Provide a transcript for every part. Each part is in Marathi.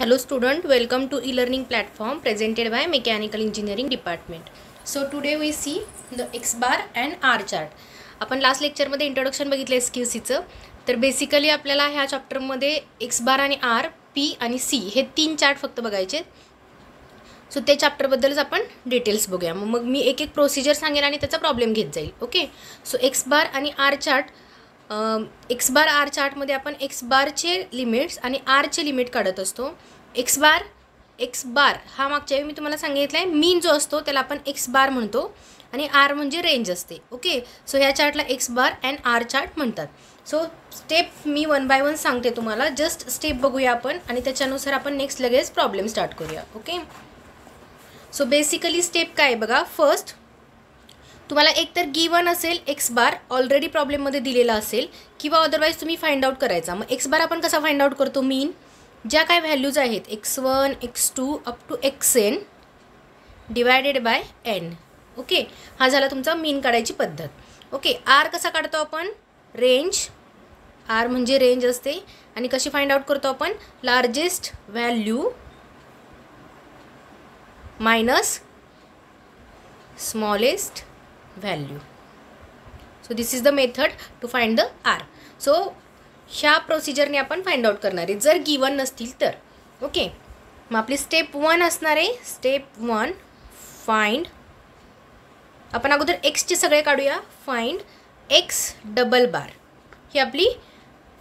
Hello student, welcome to e-learning platform presented by Mechanical Engineering Department. So today we see the X bar and R chart. आपण लास्ट लेक्चरमध्ये इंट्रोडक्शन बघितलं एस क्यू सीचं तर बेसिकली आपल्याला ह्या चॅप्टरमध्ये एक्स बार आणि आर पी आणि सी हे तीन चार्ट फक्त बघायचे. सो ते चॅप्टरबद्दलच आपण डिटेल्स बघूया. मग मग मी एक एक प्रोसिजर सांगेन आणि त्याचा प्रॉब्लेम घेत जाईल. ओके सो एक्स बार आणि R chart X bar R चार्टमध्ये आपण एक्स बारचे लिमिट्स आणि आरचे लिमिट काढत असतो. एक्स बार एक्स बार हा मागच्या वेळी मी तुम्हाला सांगितलं आहे मीन जो असतो त्याला आपण एक्स बार म्हणतो आणि आर म्हणजे रेंज असते. ओके सो ह्या चार्टला X bar and R chart म्हणतात. सो स्टेप मी वन बाय वन सांगते तुम्हाला. जस्ट स्टेप बघूया आपण आणि त्याच्यानुसार आपण नेक्स्ट लगेच प्रॉब्लेम स्टार्ट करूया. ओके सो बेसिकली स्टेप काय बघा? फर्स्ट तुम्हाला एक तर गिवन असेल एक्स बार ऑलरेडी प्रॉब्लेममध्ये दिलेला असेल किंवा अदरवाईज तुम्ही फाइंड आउट करायचा. मग एक्स बार आपण कसा फाइंड आउट करतो? मीन ज्या काय व्हॅल्यूज आहेत X one X two up to X N divided by N okay हा झाला तुमचा मीन काढायची पद्धत. ओके आर कसा काढतो आपण? रेंज आर म्हणजे रेंज असते. आणि कशी फाइंड आउट करतो आपण? Largest value minus smallest value so this is the method to find the R so ह्या प्रोसिजरने आपण फाइंड आउट करणार आहे. जर गिवन नसतील तर. ओके मग आपली स्टेप वन असणार आहे. स्टेप वन फाइंड आपण अगोदर एक्सचे सगळे काढूया. फाइंड एक्स डबल बार ही आपली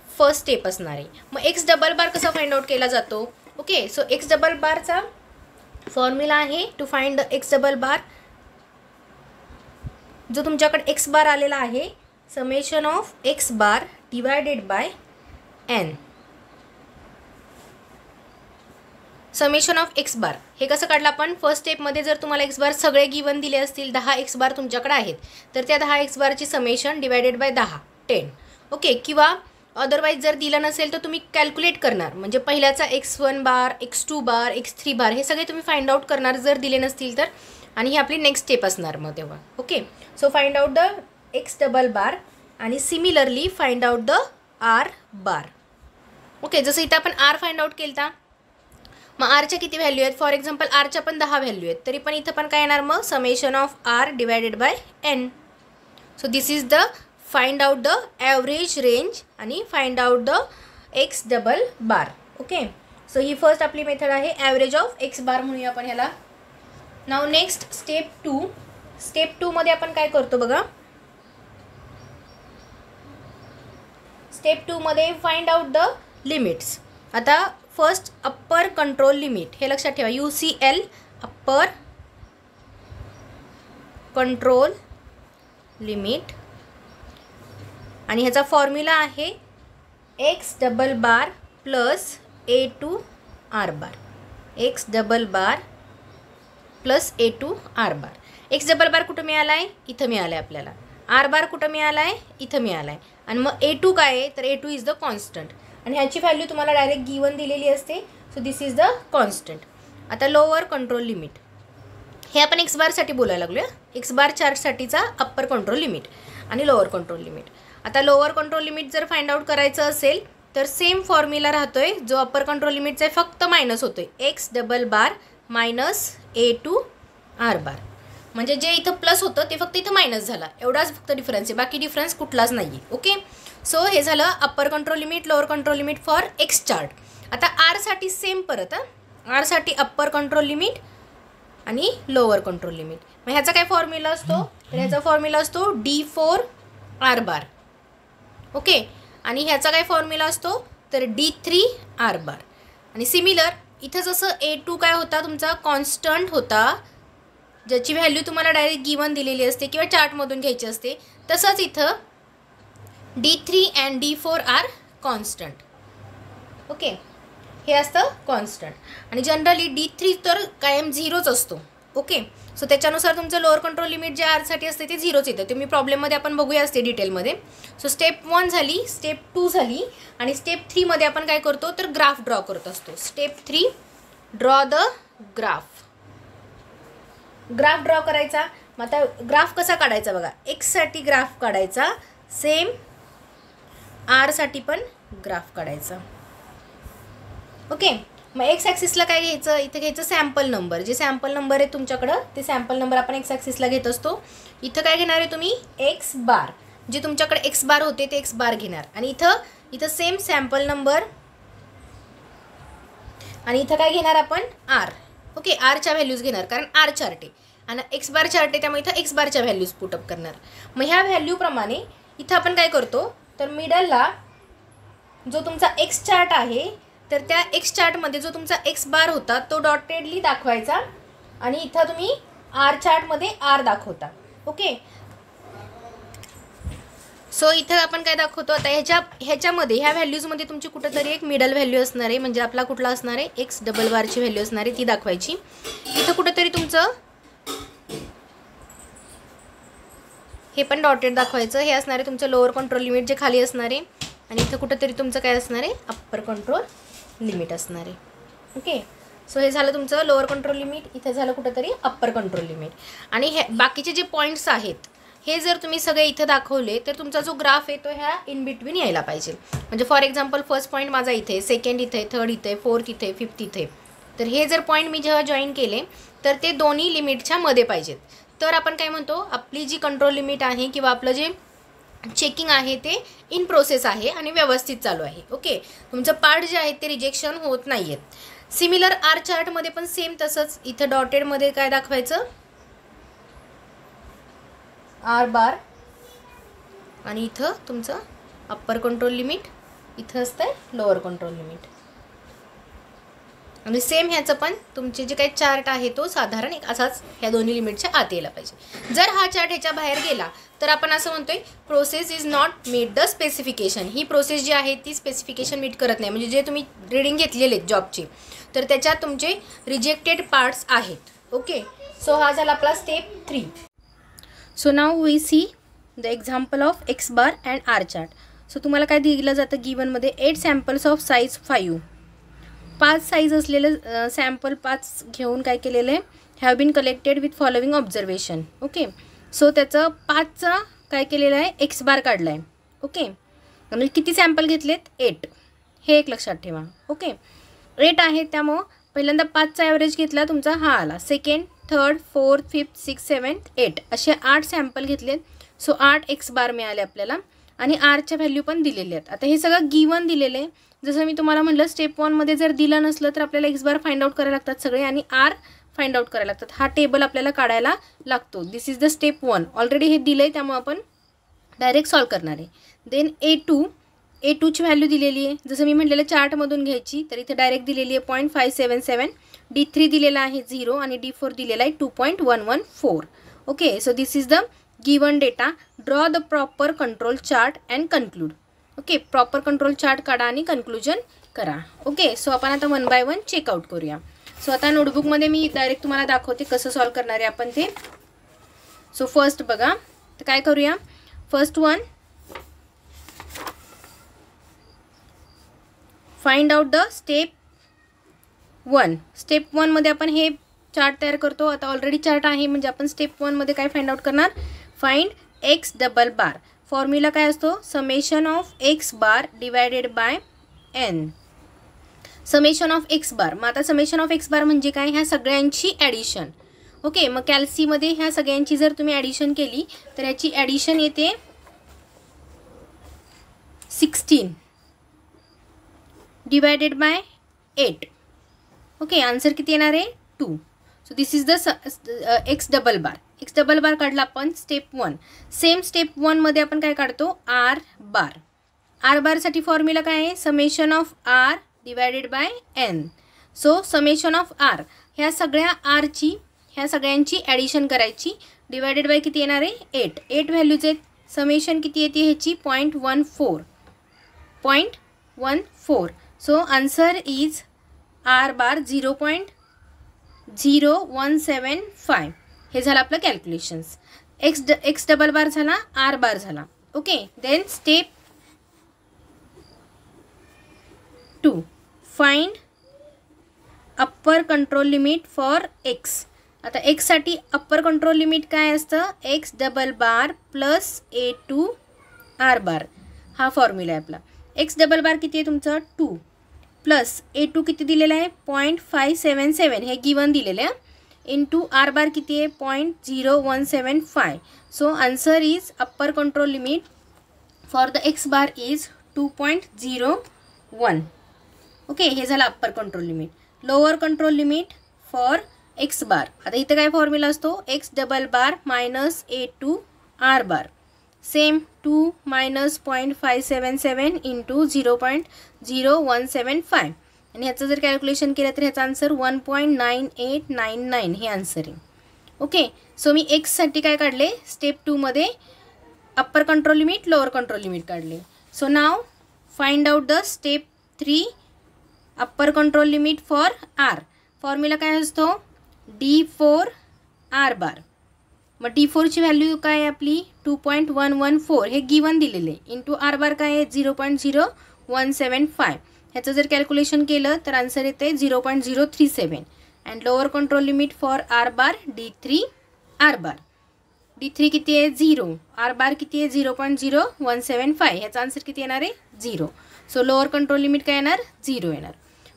फर्स्ट स्टेप असणार आहे. मग एक्स डबल बार कसा फाइंड आउट केला जातो? ओके सो एक्स डबल बारचा फॉर्म्युला आहे to find the X double bar जो तुमच्याकडे एक्स बार आलेला आहे summation of X bar divided by N summation of X bar हे कसं काढलं आपण? फर्स्ट स्टेपमध्ये जर तुम्हाला एक्स बार सगळे गिवन दिले असतील दहा एक्स बार तुमच्याकडे आहेत. तर त्या दहा एक्स बारची समेशन डिवायडेड बाय दहा टेन ओके किंवा अदरवाईज जर दिलं नसेल तर तुम्ही कॅल्क्युलेट करणार. म्हणजे पहिल्याचा X one bar X two bar X three bar हे सगळे तुम्ही फाइंड आउट करणार. जर दिले नसतील तर आणि ही आपली नेक्स्ट स्टेप असणार मग तेव्हा. Okay so find out the X double bar आणि similarly find out the R bar okay जसं इथं आपण आर फाइंड आउट केलता मग आरच्या किती व्हॅल्यू आहेत? फॉर एक्झाम्पल आरच्या पण दहा व्हॅल्यू आहेत. तरी पण इथं पण काय येणार मग? Summation of R divided by N so this is the find out the average range आणि find out the X double bar okay so he first आपली मेथड आहे ॲव्हरेज ऑफ एक्स बार म्हणूया आपण ह्याला. Now next step two step टूमध्ये आपण काय करतो बघा? स्टेप टूमध्ये फाइंड आउट द लिमिट्स आता फर्स्ट अप्पर कंट्रोल लिमिट हे लक्षात ठेवा. U C L upper control limit आणि ह्याचा फॉर्म्युला आहे X double bar plus A two R bar X double bar plus A two R bar. X double bar कुठं मिळाला आहे इथं मिळालं आहे आपल्याला. आर बार कुठं मिळाला आहे इथं मिळाला आहे आणि मग ए टू काय आहे? तर A two is the constant आणि ह्याची व्हॅल्यू तुम्हाला डायरेक्ट गिवन दिलेली असते. So this is the constant आता लोअर कंट्रोल लिमिट हे आपण एक्स बारसाठी बोलायला लागलो एक्स बार चार्टसाठीचा अप्पर कंट्रोल लिमिट आणि लोअर कंट्रोल लिमिट आता लोअर कंट्रोल लिमिट जर फाइंड आउट करायचं असेल तर सेम फॉर्म्युला राहतोय जो अप्पर कंट्रोल लिमिटचा आहे फक्त मायनस होतोय. X double bar minus A two R bar. म्हणजे जे इथं प्लस होतं ते फक्त इथं मायनस झाला. एवढाच फक्त डिफरन्स आहे. बाकी डिफरन्स कुठलाच नाही आहे ओके सो हे झालं upper control limit lower control limit for X chart आता आरसाठी सेम परत हां. आरसाठी अप्पर कंट्रोल लिमिट आणि लोअर कंट्रोल लिमिट मग ह्याचा काय फॉर्म्युला असतो? तर ह्याचा फॉर्म्युला असतो D four R bar okay आणि ह्याचा काय फॉर्म्युला असतो? तर डी थ्री आर बार आणि सिमिलर इथं जसं ए टू काय होता तुमचा कॉन्स्टंट होता ज्याची व्हॅल्यू तुम्हाला डायरेक्ट गिवन दिलेली असते किंवा चार्टमधून घ्यायची असते तसंच इथं D three and D four R constant okay हे असतं कॉन्स्टंट आणि जनरली डी थ्री तर कायम झिरोच असतो. ओके सो त्याच्यानुसार तुमचं लोअर कंट्रोल लिमिट जे आरसाठी असते ते झिरोच येतं. तुम्ही प्रॉब्लेममध्ये आपण बघूया असते डिटेलमध्ये सो स्टेप वन झाली स्टेप टू झाली आणि स्टेप थ्रीमध्ये आपण काय करतो तर ग्राफ ड्रॉ करत असतो. Step three draw the graph graph draw करायचा. मग आता ग्राफ कसा काढायचा बघा. एक्ससाठी ग्राफ काढायचा. सेम आरसाठी पण ग्राफ काढायचा. ओके मग एक्स ॲक्सिसला काय घ्यायचं? इथं घ्यायचं सॅम्पल नंबर जे सॅम्पल नंबर आहे तुमच्याकडं ते सॅम्पल नंबर आपण एक्स ॲक्सिसला घेत असतो. इथं काय घेणार आहे तुम्ही? एक्स बार जे तुमच्याकडे एक्स बार होते ते एक्स बार घेणार. आणि इथं इथं सेम सॅम्पल नंबर आणि इथं काय घेणार आपण? आर ओके आरच्या व्हॅल्यूज घेणार कारण आर चार्ट आहे. आणि एक्स बार चार्ट आहे त्यामुळे इथं एक्स बारच्या व्हॅल्यूज पुटअप करणार. मग ह्या व्हॅल्यूप्रमाणे इथं आपण काय करतो? तर मिडलला जो तुमचा एक्स चार्ट आहे तर त्या एक्स चार्टमध्ये जो तुमचा एक्स बार होता तो डॉटेडली दाखवायचा आणि इथं तुम्ही आर चार्टमध्ये आर दाखवता. ओके सो इथं आपण काय दाखवतो? आता ह्याच्या ह्याच्यामध्ये ह्या व्हॅल्यूजमध्ये तुमची कुठंतरी एक मिडल व्हॅल्यू असणार आहे. म्हणजे आपला कुठला असणार आहे? एक्स डबल बारची व्हॅल्यू असणार आहे ती दाखवायची. इथं कुठंतरी तुमचं हे पण डॉटेड दाखवायचं. हे असणार आहे तुमचं लोअर कंट्रोल लिमिट जे खाली असणार आहे. आणि इथं कुठंतरी तुमचं काय असणार आहे? अप्पर कंट्रोल लिमिट असणार आहे. ओके सो हे झालं तुमचं लोअर कंट्रोल लिमिट इथं झालं कुठंतरी अप्पर कंट्रोल लिमिट आणि हे बाकीचे जे पॉईंट्स आहेत हे जर तुम्ही सगळे इथं दाखवले तर तुमचा जो ग्राफ आहे तो ह्या इन बिटवीन यायला पाहिजे. म्हणजे फॉर एक्झाम्पल फर्स्ट पॉईंट माझा इथे सेकंड इथे थर्ड इथे फोर्थ इथे फिफ्थ इथे. तर हे जर पॉईंट मी जेव्हा जॉईन केले तर ते दोन्ही लिमिटच्या मध्ये पाहिजेत. तर आपण काय म्हणतो आपली जी कंट्रोल लिमिट आहे किंवा आपलं जे चेकिंग आहे ते इन प्रोसेस आहे आणि व्यवस्थित चालू आहे. ओके तुमचं पार्ट जे आहे ते रिजेक्शन होत नाही आहेत सिमिलर आर चार्टमध्ये पण सेम तसंच इथं डॉटेडमध्ये काय दाखवायचं? आर बार आणि इथं तुमचं अप्पर कंट्रोल लिमिट इथं असतं आहे लोअर कंट्रोल लिमिट आणि सेम ह्याचं पण तुमचे जे काही चार्ट आहे तो साधारण एक असाच ह्या दोन्ही लिमिटच्या आत यायला पाहिजे. जर हा चार्ट ह्याच्या बाहेर गेला तर आपण असं म्हणतोय process is not meet the specification he process जी आहे ती स्पेसिफिकेशन मीट करत नाही. म्हणजे जे तुम्ही रिडिंग घेतलेले आहेत जॉबचे तर त्याच्यात तुमचे रिजेक्टेड पार्ट्स आहेत. ओके सो हा झाला आपला step three so now we see the example of X bar and R chart so तुम्हाला काय दिलं जातं? गिवनमध्ये eight samples of size five पाच साईज असलेलं सॅम्पल पाच घेऊन काय केलेलं? आहे have been collected with following observation okay so त्याचं पाचचा काय केलेलं आहे? एक्स बार काढला आहे ओके म्हणजे किती सॅम्पल घेतलेत? एट हे एक लक्षात ठेवा. ओके एट आहे त्यामुळं पहिल्यांदा पाचचा ॲव्हरेज घेतला तुमचा हा आला. Second third fourth fifth six seventh eight असे आठ सॅम्पल घेतलेत. सो आठ एक्स बार मिळाले आपल्याला. आणि आरच्या व्हॅल्यू पण दिलेले आहेत. आता हे सगळं गिवन दिलेलं आहे. जसं मी तुम्हाला म्हटलं स्टेप वनमध्ये जर दिलं नसलं तर आपल्याला एक्स बार फाइंड आउट करायला लागतात सगळे आणि आर फाइंड आउट करायला लागतात. हा टेबल आपल्याला काढायला लागतो. This is the step one already हे दिलं आहे त्यामुळे आपण डायरेक्ट सॉल्व करणार आहे. देन ए टू ए टूची व्हॅल्यू दिलेली आहे. जसं मी म्हटलेलं चार्टमधून घ्यायची तर इथे डायरेक्ट दिलेली आहे point five seven seven D three दिलेला आहे झिरो आणि डी फोर दिलेला आहे two point one one four okay so this is the given data draw the proper control chart and conclude okay proper control chart काढा आणि कन्क्लुजन करा. ओके सो आपण आता one by one check out करूया. सो आता नोटबुकमध्ये मी डायरेक्ट तुम्हाला दाखवते कसं सॉल्व करणार आहे आपण ते. सो फर्स्ट बघा तर काय करूया? First one find out the step one step वनमध्ये आपण हे चार्ट तयार करतो. आता ऑलरेडी चार्ट आहे म्हणजे आपण स्टेप वनमध्ये काय फाइंड आउट करणार? Find X double bar formula काय असतो? Summation of X bar divided by N. Summation of X bar. मग आता समेशन ऑफ एक्स बार म्हणजे काय? ह्या सगळ्यांची ॲडिशन ओके मग कॅल्सीमध्ये ह्या सगळ्यांची जर तुम्ही ॲडिशन केली तर ह्याची ॲडिशन येते sixteen. Divided by eight okay answer किती येणार आहे? Two so this is the X double bar X double bar काढला आपण स्टेप वन सेम स्टेप वनमध्ये आपण काय काढतो? आर बार आर बारसाठी फॉर्म्युला काय आहे? Summation of R divided by N so summation of R ह्या सगळ्या आरची ह्या सगळ्यांची ॲडिशन करायची. डिवायडेड बाय किती येणार आहे? एट एट व्हॅल्यूज आहेत. समेशन किती येते ह्याची? Point one four point one four so answer is R bar zero point zero one seven five हे झालं आपलं कॅल्क्युलेशन्स एक्स ड एक्स डबल बार झाला आर बार झाला. Okay then step two find upper control limit for X आता एक्ससाठी अप्पर कंट्रोल लिमिट काय असतं? X double bar plus A two R bar हा फॉर्म्युला आहे आपला. एक्स डबल बार किती आहे तुमचं? टू प्लस ए टू किती दिलेलं आहे? पॉईंट फाय सेवन सेवन हे गिवन दिलेलं आहे. इन टू आर बार किती आहे? Point zero one seven five so answer is upper control limit for the X bar is two point zero one okay हे झालं upper control limit lower control limit for X bar आता इथं काय फॉर्म्युला असतो? X double bar minus A two R bar same two minus point five seven seven into zero point zero one seven five आणि ह्याचं जर कॅल्क्युलेशन केलं तर ह्याचा answer one point nine eight nine nine हे आन्सर आहे. ओके सो मी एक्ससाठी काय काढले? स्टेप टूमध्ये upper control limit lower control limit काढले. So now find out the step three upper control limit for R formula काय असतो? डी फोर आर बार मग डी फोरची व्हॅल्यू काय आहे आपली? Two point one one four हे गिवन दिलेले. इंटू आर बार काय आहे? Zero point zero one seven five ह्याचं जर कॅल्क्युलेशन केलं तर आन्सर येते zero point zero three seven and lower control limit for R bar D three R bar D three किती आहे? झिरो आर बार किती आहे? Zero point zero one seven five ह्याचा आन्सर किती येणार आहे? Zero so lower control limit काय येणार? झिरो येणार.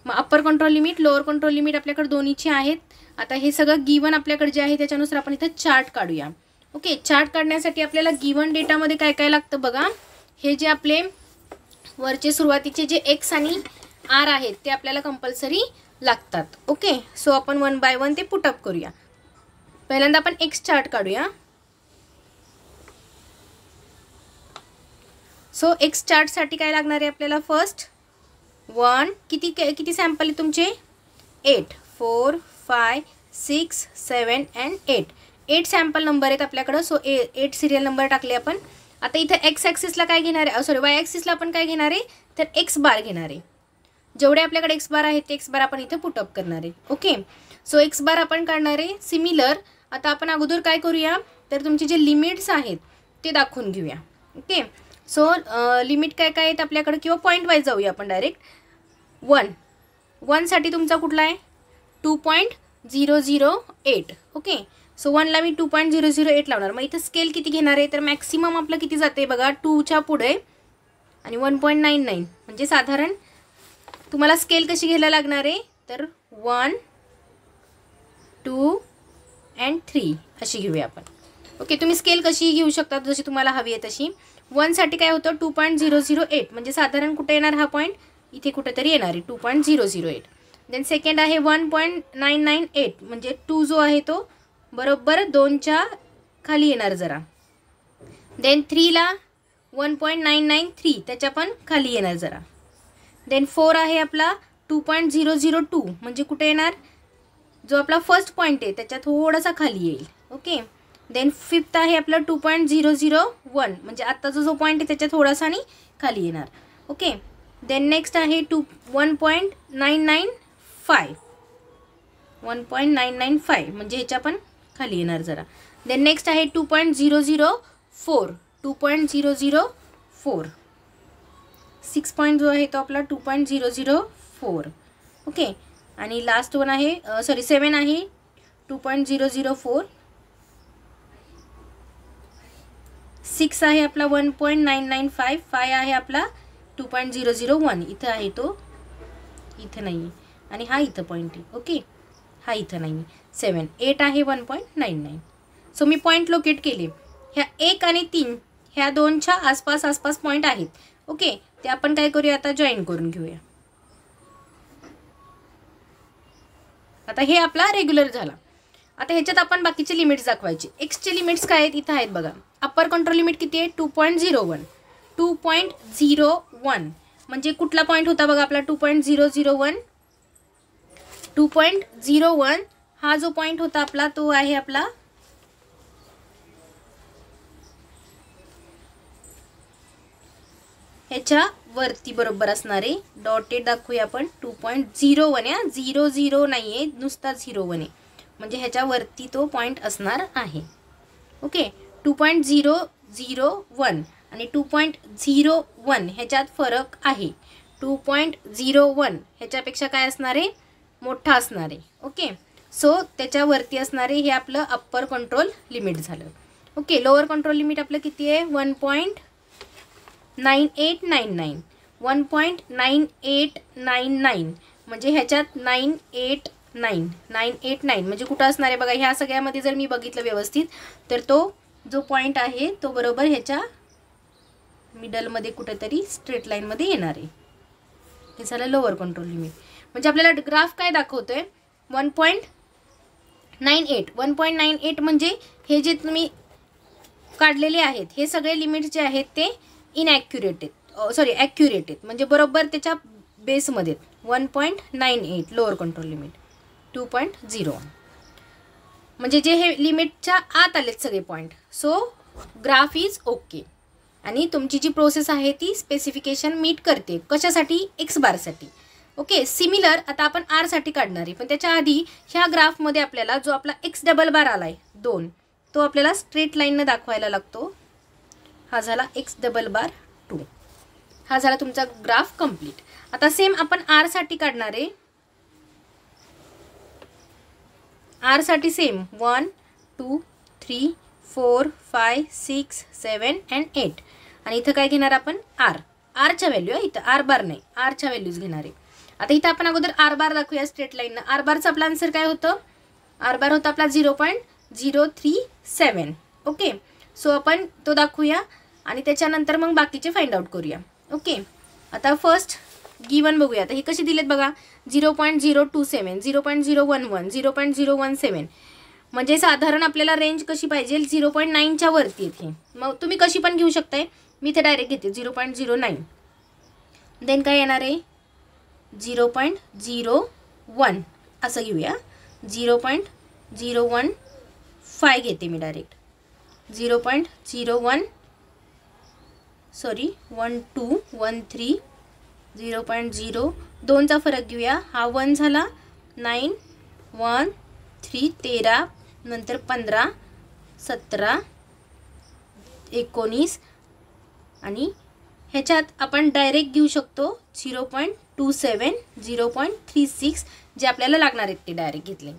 मग upper control limit lower control limit आपल्याकडे दोन्हीची आहेत. आता हे सगळं गिवन आपल्याकडे जे आहे त्याच्यानुसार आपण इथं चार्ट काढूया. ओके चार्ट काढण्यासाठी आपल्याला गिवन डेटामध्ये काय काय लागतं बघा. हे जे आपले वरचे सुरुवातीचे जे एक्स आणि आर आहेत ते आपल्याला कंपल्सरी लागतात. ओके सो आपण वन बाय वन ते पुटअप करूया. पहिल्यांदा आपण एक्स चार्ट काढूया. सो एक्स चार्टसाठी काय लागणार आहे आपल्याला फर्स्ट वन किती किती सॅम्पल आहे तुमचे? Eight four five six seven and eight eight sample number आहेत आपल्याकडं. So a eight serial number टाकले आपण. आता इथं एक्स ॲक्सिसला काय घेणार आहे? सॉरी वाय ॲक्सिसला आपण काय घेणार आहे? तर एक्स बार घेणार आहे. जेवढे आपल्याकडे एक्स बार आहेत ते एक्स बार आपण इथं पुटअप करणार आहे. ओके सो एक्स बार आपण काढणार आहे. सिमिलर आता आपण अगोदर काय करूया? तर तुमचे जे लिमिट्स आहेत ते दाखवून घेऊया. ओके सो लिमिट काय काय आहेत आपल्याकडे? किंवा पॉईंट वाईज जाऊया आपण डायरेक्ट वन वनसाठी तुमचा कुठला आहे? Two point zero zero eight okay so वनला मी two point zero zero eight लावणार. मग इथं स्केल किती घेणार आहे? तर मॅक्सिमम आपलं किती जाते बघा? टूच्या पुढे आणि वन पॉईंट नाईन नाईन म्हणजे साधारण तुम्हाला स्केल कशी घ्यायला लागणार आहे? तर वन टू अँड थ्री अशी घेऊया आपण. ओके तुम्ही स्केल कशीही घेऊ शकता? जशी तुम्हाला हवी आहे तशी. वनसाठी काय होतं? Two point zero zero eight म्हणजे साधारण कुठे येणार हा पॉईंट इथे कुठेतरी येणार आहे. Two point zero zero eight then second आहे one point nine nine eight म्हणजे टू जो आहे तो बरोबर दोनच्या खाली येणार जरा. Then थ्रीला one point nine nine three त्याच्या पण खाली येणार जरा. देन फोर आहे आपला two point zero zero two म्हणजे कुठे येणार? जो आपला फर्स्ट पॉईंट आहे त्याच्या थोडासा खाली येईल. ओके देन फिफ्थ आहे आपलं two point zero zero one म्हणजे आत्ताचा जो पॉईंट आहे त्याच्या थोडासा आणि खाली येणार. ओके देन नेक्स्ट आहे two one point nine nine five one point nine nine five म्हणजे ह्याच्या पण खाली येणार जरा. देन नेक्स्ट आहे two point zero zero four two point zero zero four six point जो आहे तो आपला two point zero zero four okay आणि लास्ट वन आहे सॉरी सेवन आहे two point zero zero four six आहे आपला one point nine nine five five आहे आपला two point zero zero one इथं आहे तो. इथं नाही आहे आणि हा इथं पॉईंट आहे. ओके हा इथं नाही आहे सेवन. एट आहे one point nine nine so मी पॉईंट लोकेट केले. ह्या एक आणि तीन ह्या दोनच्या आसपास आसपास पॉईंट आहेत. ओके ते आपण काय करूया? आता जॉईन करून घेऊया. आता हे आपला रेग्युलर झाला. आता ह्याच्यात आपण बाकीचे लिमिट्स दाखवायचे. एक्सचे लिमिट्स काय आहेत? इथं आहेत बघा. अप्पर कंट्रोल लिमिट किती आहे? Two point zero one two point zero one म्हणजे कुठला पॉईंट होता बघा आपला? Two point zero zero one two point zero one हा जो पॉईंट होता आपला तो आहे आपला. ह्याच्या वरती बरोबर असणारे डॉटेड दाखवूया आपण. टू पॉईंट झिरो वन या झिरो झिरो नाही आहे नुसता झिरो वन आहे. म्हणजे ह्याच्यावरती तो पॉईंट असणार आहे. Okay two point zero zero one आणि टू पॉईंट झिरो वन ह्याच्यात फरक आहे. टू पॉईंट झिरो वन ह्याच्यापेक्षा काय असणार? आहे मोठा असणार. आहे ओके सो त्याच्यावरती असणारे हे आपलं अप्पर कंट्रोल लिमिट झालं. ओके लोअर कंट्रोल लिमिट आपलं किती आहे? One point nine eight nine nine one point nine eight nine nine म्हणजे ह्याच्यात nine eight nine nine eight nine म्हणजे कुठं असणार? आहे बघा ह्या सगळ्यामध्ये जर मी बघितलं व्यवस्थित तर तो जो पॉईंट आहे तो बरोबर ह्याच्या मिडलमध्ये कुठेतरी स्ट्रेट लाईनमध्ये येणार आहे. हे झालं लोअर कंट्रोल लिमिट म्हणजे आपल्याला ग्राफ काय दाखवतो आहे one point nine eight one point nine eight म्हणजे हे जे तुम्ही काढलेले आहेत हे सगळे लिमिट जे आहेत ते इनॲक्युरेट आहेत. सॉरी ॲक्युरेट आहेत. म्हणजे बरोबर त्याच्या बेसमध्ये one point nine eight lower control limit two point zero म्हणजे जे हे लिमिटच्या आत आलेत सगळे point so graph is okay आणि तुमची जी प्रोसेस आहे ती स्पेसिफिकेशन मीट करते. कशासाठी? एक्स बारसाठी ओके सिमिलर आता आपण आरसाठी काढणार आहे. पण त्याच्या आधी ह्या ग्राफमध्ये आपल्याला जो आपला एक्स डबल बार आला आहे दोन तो आपल्याला स्ट्रेट लाईननं दाखवायला लागतो. हा झाला एक्स डबल बार टू हा झाला तुमचा ग्राफ कंप्लीट आता सेम आपण आरसाठी काढणार आहे. आरसाठी same one two three four five six seven and eight आणि इथं काय घेणार आपण? आर आरच्या व्हॅल्यू आहे इथं आर बार नाही. आरच्या व्हॅल्यूज घेणार आहे. आता इथं आपण अगोदर आर बार दाखवूया स्ट्रेट लाईननं आर बारचं आपला आन्सर काय होतं? आर बार होता आपला zero point zero three seven okay so आपण तो दाखवूया आणि त्याच्यानंतर मग बाकीचे फाइंड आउट करूया. ओके आता फर्स्ट गिवन बघूया. आता हे कसे दिलेत बघा? Zero point zero two seven zero point zero one one zero point zero one seven म्हणजे साधारण आपल्याला रेंज कशी पाहिजे? झिरो पॉईंट नाईनच्या वरती येते. मग तुम्ही कशी पण घेऊ शकताय. मी इथे डायरेक्ट घेते. Zero point zero nine then काय येणार आहे? Zero point zero one. असं घेऊया. Zero point zero one five घेते मी direct zero point zero one. Sorry one two one three. Zero point zero दोनचा फरक घेऊया. हा वन झाला. नाईन वन थ्री तेरा नंतर पंधरा सतरा एकोणीस आणि ह्याच्यात आपण डायरेक्ट घेऊ शकतो zero point two seven zero point three six जे आपल्याला लागणार आहेत ते डायरेक्ट घेतले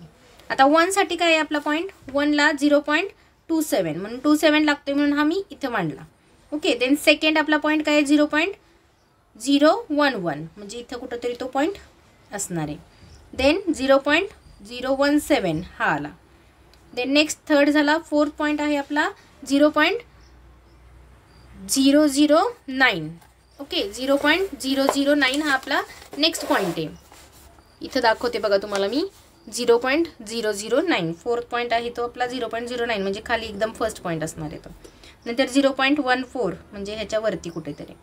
आता वनसाठी काय आहे आपला पॉईंट वनला झिरो पॉईंट टू सेवन म्हणून टू सेवन लागतो आहे म्हणून हा मी इथं मांडला. ओके देन सेकंड आपला पॉईंट काय आहे? Zero point zero one one म्हणजे इथं कुठंतरी तो पॉईंट असणार आहे. Then zero point zero one seven हा आला. देन नेक्स्ट थर्ड झाला. फोर्थ पॉईंट आहे आपला zero point zero zero nine okay zero point zero zero nine हा आपला नेक्स्ट पॉईंट आहे. इथं दाखवते बघा तुम्हाला मी. Zero point zero zero nine fourth point आहे तो आपला झिरो पॉईंट झिरो नाईन म्हणजे खाली एकदम फर्स्ट पॉईंट असणार आहे तो. नंतर झिरो पॉईंट वन फोर म्हणजे ह्याच्यावरती कुठेतरी.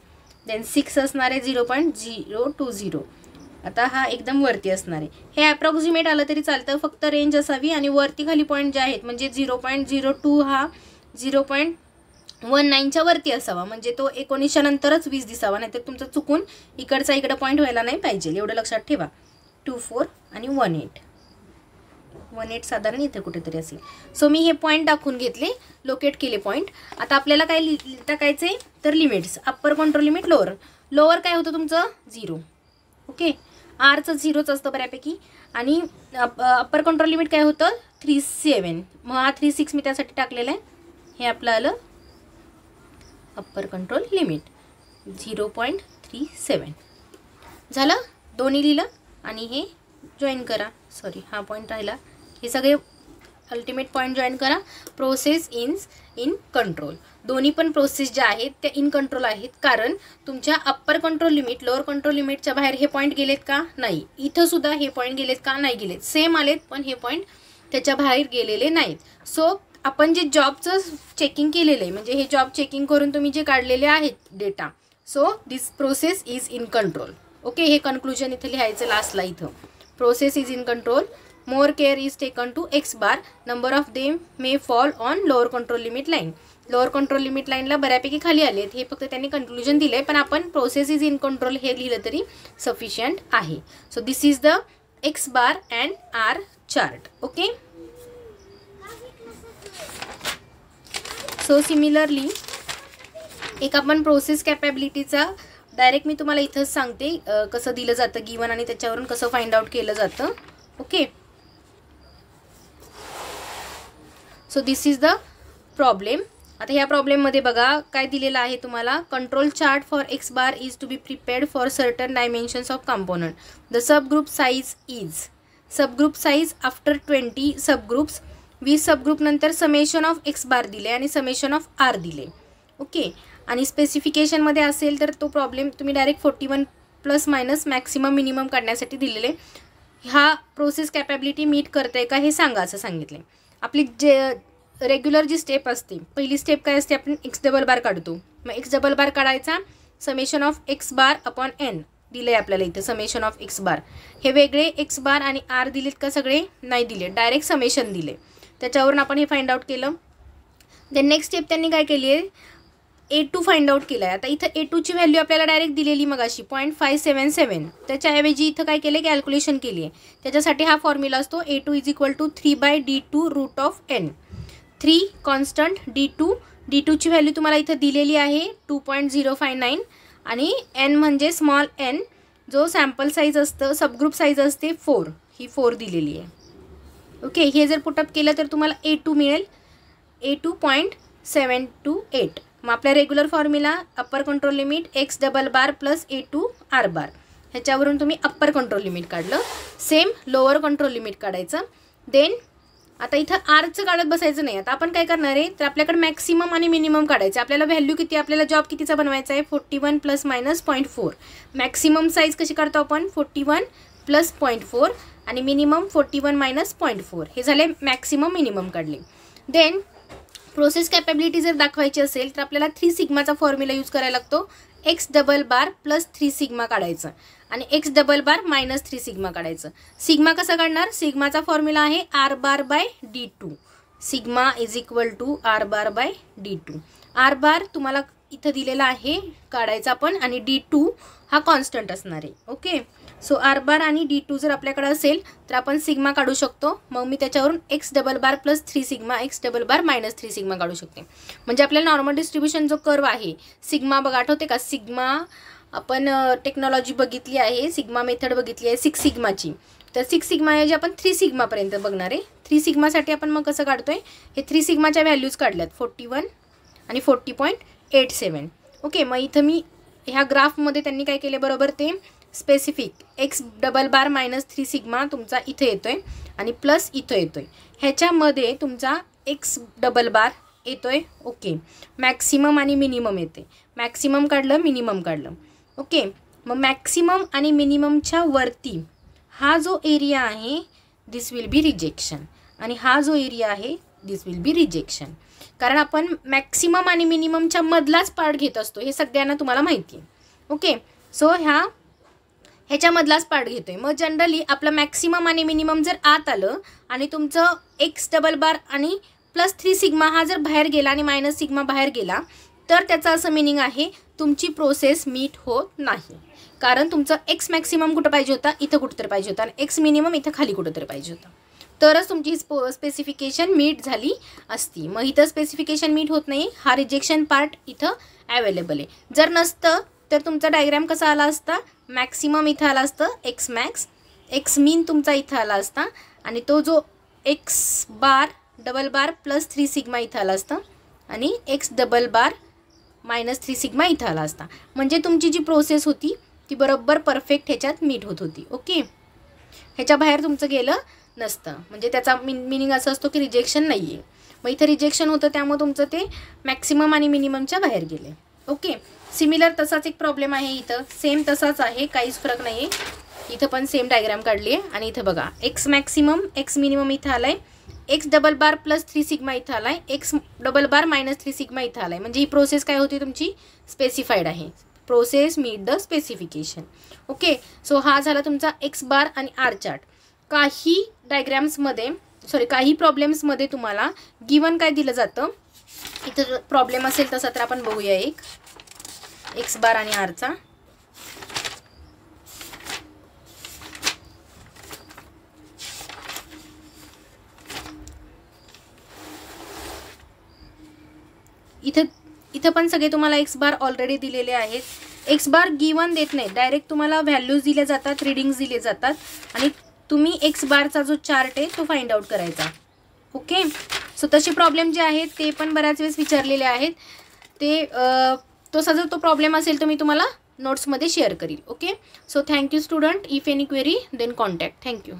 देन सिक्स असणार आहे zero point zero two zero आता हा एकदम वरती असणार आहे. हे अप्रॉक्सिमेट आलं तरी चालतं फक्त रेंज असावी आणि वरती खाली पॉईंट जे आहेत म्हणजे झिरो पॉईंट झिरो टू हा झिरो पॉईंट वन नाईनच्या वरती असावा. म्हणजे तो एकोणीसच्या नंतरच वीस दिसावा नाहीतर तुमचं चुकून इकडचा इकडं पॉईंट व्हायला नाही पाहिजे. एवढं लक्षात ठेवा. टू फोर आणि वन एट वन एट साधारण इथे कुठेतरी असेल. सो मी हे पॉईंट दाखवून घेतले. लोकेट केले पॉईंट आता आपल्याला काय लि टाकायचं आहे तर limits upper control limit lower lower काय होतं तुमचं? झिरो ओके आरचं झिरोच असतं बऱ्यापैकी. आणि अप्पर कंट्रोल लिमिट काय होतं? थ्री सेवन मग हा थ्री सिक्स मी त्यासाठी टाकलेलं आहे. हे आपलं आलं. Upper control limit zero point three seven झालं? दोन्ही लिहिलं आणि हे जॉईन करा. सॉरी हा पॉईंट राहिला. हे सगळे अल्टिमेट पॉईंट जॉईन करा. प्रोसेस इन्स इन कंट्रोल दोन्ही पण प्रोसेस ज्या आहेत त्या इन कंट्रोल आहेत. कारण तुमच्या upper control limit lower control लिमिटच्या बाहेर हे पॉईंट गेलेत का? नाही. इथं सुद्धा हे पॉईंट गेलेत का? नाही गेलेत. सेम आलेत पण हे पॉईंट त्याच्या बाहेर गेलेले नाहीत. सो आपण जे जॉबचं चेकिंग केलेलं आहे म्हणजे हे जॉब चेकिंग करून तुम्ही जे काढलेले आहेत data so this process is in control okay हे कन्क्लुजन इथं लिहायचं लास्टला इथं. Process is in control more care is taken to X bar number of them may fall on lower control limit line lower control limit लाईनला बऱ्यापैकी खाली आले आहेत हे फक्त त्यांनी कन्क्लुजन दिलं आहे पण आपण प्रोसेस इज इन कंट्रोल हे लिहिलं तरी सफिशियंट आहे. So this is the X bar and R chart okay so similarly एक आपण प्रोसेस कॅपॅबिलिटीचा डायरेक्ट मी तुम्हाला इथंच सांगते कसं दिलं जातं गिवन आणि त्याच्यावरून कसं फाइंड आउट केलं जातं. Okay so this is the problem आता ह्या प्रॉब्लेममध्ये बघा काय दिलेलं आहे तुम्हाला? Control chart for X bar is to be prepared for certain dimensions of component the subgroup size is subgroup size after twenty subgroups वीस सबग्रुपनंतर समेशन ऑफ एक्स बार दिले आणि समेशन ऑफ आर दिले. ओके? आणि स्पेसिफिकेशनमध्ये असेल तर तो प्रॉब्लेम तुम्ही direct forty one plus minus maximum minimum काढण्यासाठी दिलेले. हा प्रोसेस कॅपॅबिलिटी मीट करते का हे सांगा असं सांगितले. आपली जे रेग्युलर जी स्टेप असते पहिली स्टेप काय असते? आपण एक्स डबल बार काढतो. मग एक्स डबल बार काढायचा. Summation of X bar upon N दिलं आहे आपल्याला इथं समेशन ऑफ एक्स बार हे वेगळे एक्स बार आणि आर दिलेत का सगळे? नाही दिले डायरेक्ट समेशन दिले त्याच्यावरून आपण हे फाइंड आउट केलं. देन नेक्स्ट स्टेप त्यांनी काय केली आहे? ए टू फाइंड आउट केलं आहे आता इथं ए टूची व्हॅल्यू आपल्याला डायरेक्ट दिलेली मग अशी पॉईंट फाय सेवन सेवन त्याच्याऐवजी इथं काय केलं कॅल्क्युलेशन केली आहे त्याच्यासाठी हा फॉर्म्युला असतो A two is equal to three by D two root of N three constant D two D टूची value तुम्हाला इथं दिलेली आहे two point zero five nine आणि एन म्हणजे स्मॉल एन जो सॅम्पल साईज असतं सबग्रुप साईज असते फोर ही फोर दिलेली आहे. ओके हे जर पुटअप केलं तर तुम्हाला ए टू मिळेल. A two point seven two eight मग आपल्या regular formula upper control limit X double bar plus A two R bar ह्याच्यावरून तुम्ही अप्पर कंट्रोल लिमिट काढलं. सेम लोअर कंट्रोल लिमिट काढायचं. देन आता इथं आरचं काढत बसायचं नाही. आता आपण काय करणार आहे? तर आपल्याकडे मॅक्सिमम आणि मिनिमम काढायचं आपल्याला व्हॅल्यू किती आपल्याला जॉब कितीचा बनवायचा आहे? Forty one plus minus point four maximum size कशी काढतो आपण? Forty one plus point four आणि minimum forty one minus point four हे झाले मॅक्सिमम मिनिमम काढले देन प्रोसेस कॅपॅबिलिटी जर दाखवायची असेल तर आपल्याला थ्री सिग्माचा फॉर्म्युला यूज करायला लागतो. X double bar plus three sigma काढायचं. आणि X double bar minus three sigma काढायचं. सिग्मा कसं काढणार? सिग्माचा फॉर्म्युला आहे R bar by D two sigma is equal to R bar by D two R bar तुम्हाला इथं दिलेला आहे काढायचा पण आणि डी टू हा कॉन्स्टंट असणार आहे. ओके सो आर बार आणि डी टू जर आपल्याकडे असेल तर आपण सिग्मा काढू शकतो. मग मी त्याच्यावरून X double bar plus three sigma X double bar minus three sigma काढू शकते. म्हणजे आपल्याला नॉर्मल डिस्ट्रीब्युशन जो कर्व आहे सिग्मा बघा आठवते का? सिग्मा आपण टेक्नॉलॉजी बघितली आहे सिग्मा मेथड बघितली आहे सिक्स सिग्माची. तर सिक्स सिग्माऐवजी आपण थ्री सिग्मापर्यंत बघणार आहे. थ्री सिग्मासाठी आपण मग कसं काढतोय? हे थ्री सिग्माच्या व्हॅल्यूज काढल्यात. फोर्टी वन आणि forty point eight seven. Okay मग इथं मी ह्या ग्राफमध्ये त्यांनी काय केले बरोबर ते specific X double bar minus three sigma तुमचा इथं येतो आहे आणि प्लस इथं येतो आहे ह्याच्यामध्ये तुमचा एक्स डबल बार येतो आहे ओके मॅक्सिमम आणि मिनिमम येते. मॅक्सिमम काढलं मिनिमम काढलं. ओके मग मॅक्सिमम आणि मिनिममच्या वरती हा जो एरिया आहे दिस विल बी रिजेक्शन आणि हा जो एरिया आहे दिस विल बी रिजेक्शन कारण आपण मॅक्सिमम आणि मिनिममच्या मधलाच पार्ट घेत असतो. हे सगळ्यांना तुम्हाला माहिती आहे. ओके सो ह्या ह्याच्यामधलाच पार्ट घेतो आहे मग जनरली आपलं मॅक्सिमम आणि मिनिमम जर आत आलं आणि तुमचं एक्स डबल बार आणि प्लस थ्री सिग्मा हा जर बाहेर गेला आणि मायनस सिग्मा बाहेर गेला तर त्याचं असं मिनिंग आहे तुमची प्रोसेस मीट होत नाही. कारण तुमचं एक्स मॅक्सिमम कुठं पाहिजे होता? इथं कुठं पाहिजे होता. आणि एक्स मिनिमम इथं खाली कुठं पाहिजे होतं. तरच तुमची स्पो स्पेसिफिकेशन मीट झाली असती. मग इथं स्पेसिफिकेशन मीट होत नाही. हा रिजेक्शन पार्ट इथं अवेलेबल आहे. जर नसतं तर तुमचा डायग्राम कसा आला असता? मॅक्सिमम इथं आला असतं एक्स मॅक्स एक्स मीन तुमचा इथं आला असता. आणि तो जो X bar double bar plus three sigma इथं आला असतं. आणि X double bar minus three sigma इथं आला असता. म्हणजे तुमची जी प्रोसेस होती ती बरोबर परफेक्ट ह्याच्यात मीट होत होती. ओके ह्याच्या बाहेर तुमचं गेलं नसतं. म्हणजे त्याचा मिन मिनिंग असं असतो की रिजेक्शन नाही आहे मग इथं रिजेक्शन होतं त्यामुळे तुमचं ते मॅक्सिमम आणि मिनिममच्या बाहेर गेले. ओके. सिमिलर तसाच एक प्रॉब्लेम आहे इथं. सेम तसाच आहे काहीच फरक नाही आहे इथं पण सेम डायग्राम काढली आहे आणि इथं बघा एक्स मॅक्सिमम एक्स मिनिमम इथं आलं आहे X double bar plus three sigma इथं आला आहे X double bar minus three sigma इथं आला आहे म्हणजे ही प्रोसेस काय होती तुमची? स्पेसिफाईड आहे. Process meet the specification okay so हा झाला तुमचा एक्स बार आणि आर चार्ट काही डायग्रॅम्समध्ये सॉरी काही प्रॉब्लेम्समध्ये तुम्हाला गिवन काय दिलं जातं? इथं प्रॉब्लेम असेल तसा तर आपण बघूया एक. एक्स बार आणि आरचा इथं इथं पण सगळे तुम्हाला एक्स बार ऑलरेडी दिलेले आहेत. एक्स बार गिवन देत नाही. डायरेक्ट तुम्हाला व्हॅल्यूज दिल्या जातात रिडिंग्स दिले जातात. आणि तुम्ही एक्स बारचा जो चार्ट आहे तो फाइंड आउट करायचा. ओके सो तसे प्रॉब्लेम जे आहेत ते पण बऱ्याच वेळेस विचारलेले आहेत. ते तसा जर तो प्रॉब्लेम असेल तर मी तुम्हाला नोट्समध्ये शेअर करील okay so thank you student if any query then contact thank you